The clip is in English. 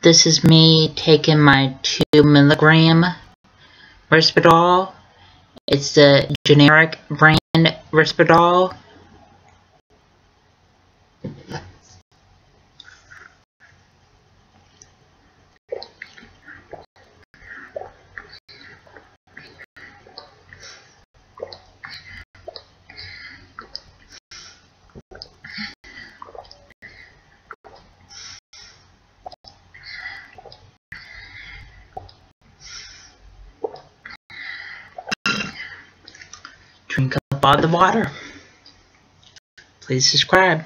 This is me taking my 2 milligram Risperdal. It's the generic brand Risperdal. All the water. Please subscribe.